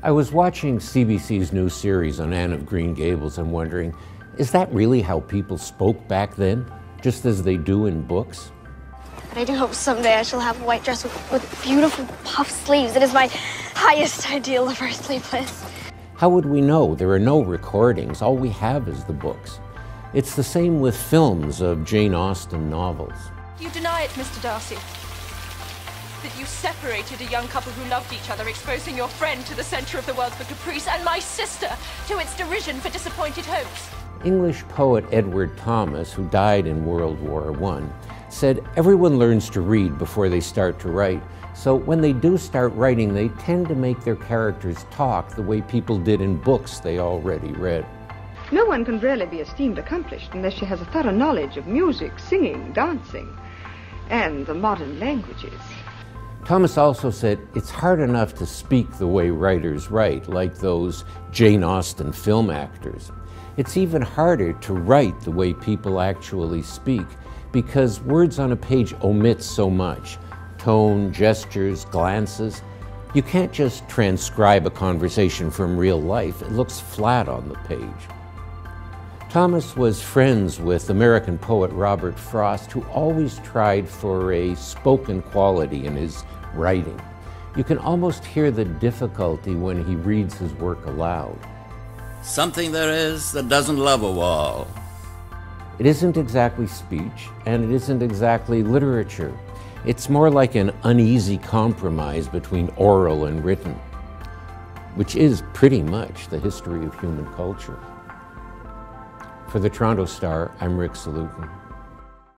I was watching CBC's new series on Anne of Green Gables and wondering, is that really how people spoke back then, just as they do in books? But I do hope someday I shall have a white dress with, with beautiful puff sleeves. It is my highest ideal of earthly bliss. How would we know? There are no recordings. All we have is the books. It's the same with films of Jane Austen novels. You deny it, Mr. Darcy. That you separated a young couple who loved each other, exposing your friend to the center of the world for caprice and my sister to its derision for disappointed hopes. English poet Edward Thomas, who died in World War I, said everyone learns to read before they start to write. So when they do start writing, they tend to make their characters talk the way people did in books they already read. No one can really be esteemed accomplished unless she has a thorough knowledge of music, singing, dancing, and the modern languages. Thomas also said it's hard enough to speak the way writers write, like those Jane Austen film actors. It's even harder to write the way people actually speak because words on a page omit so much tone, gestures, glances. You can't just transcribe a conversation from real life, it looks flat on the page. Thomas was friends with American poet Robert Frost, who always tried for a spoken quality in his writing. You can almost hear the difficulty when he reads his work aloud. Something there is that doesn't love a wall. It isn't exactly speech, and it isn't exactly literature. It's more like an uneasy compromise between oral and written, which is pretty much the history of human culture. For the Toronto Star, I'm Rick Salutin.